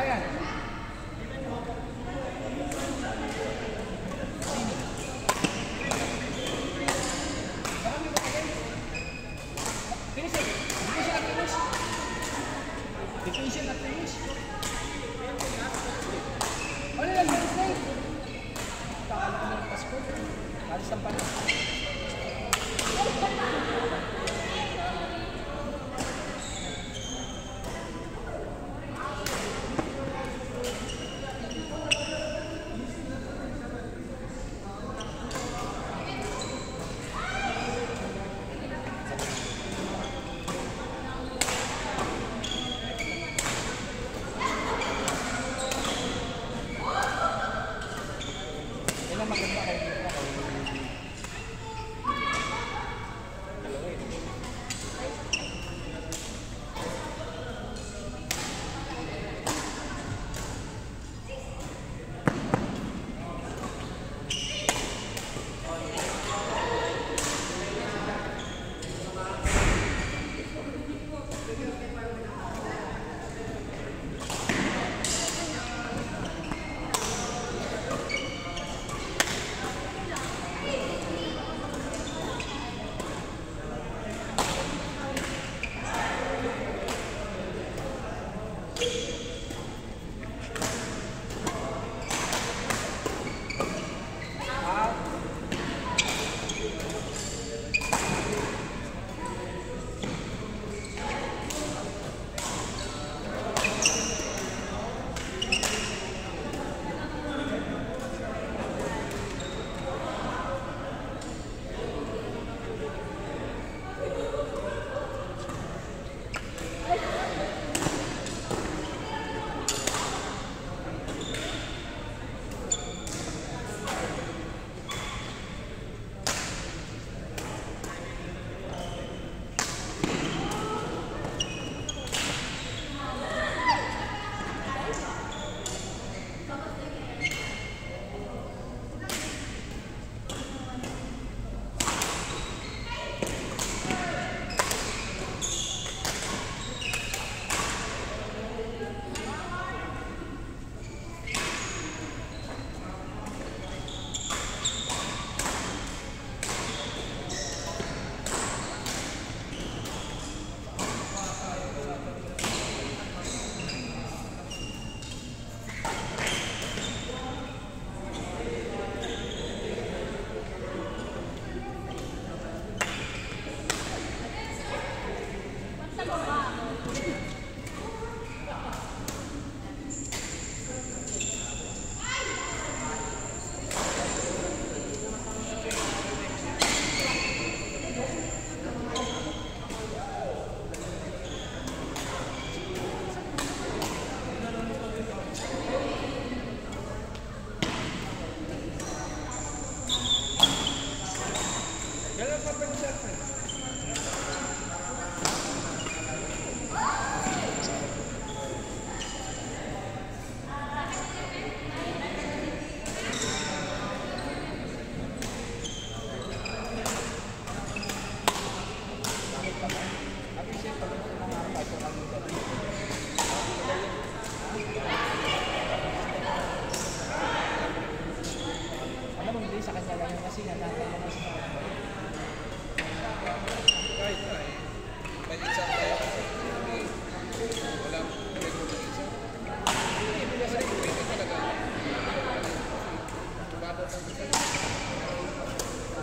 来呀！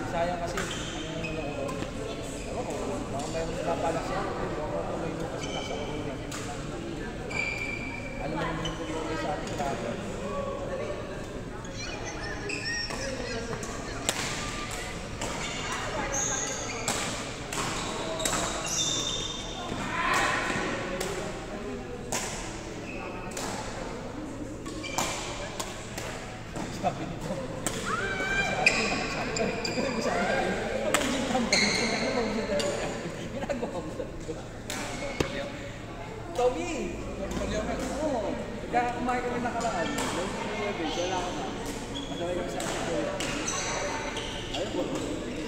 Sayang kasi, ano yung lang ko? Ewan ko, baka mayroon napapalas yan. Kaya kumain kami nakaraan. Doon sa Nueva, wala ka na. Madaway kami sa akin. Ayun po.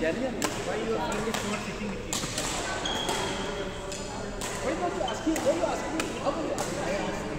Yan yan. Why you are always not sitting with you? Why not you ask me? Why you ask me? How will you ask me? I ask you.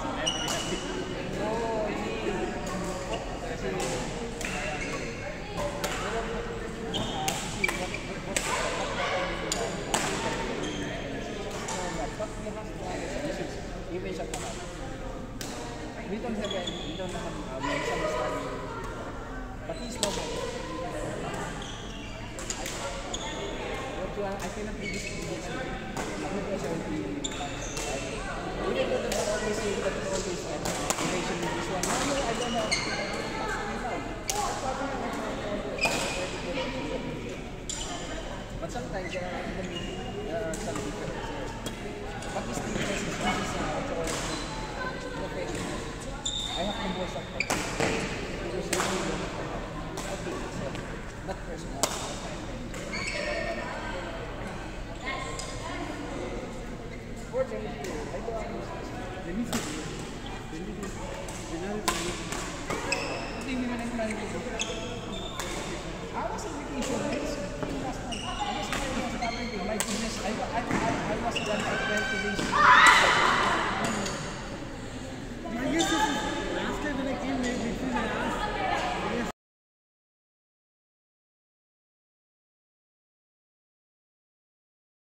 sometimes there I have to go something. I was on vacation.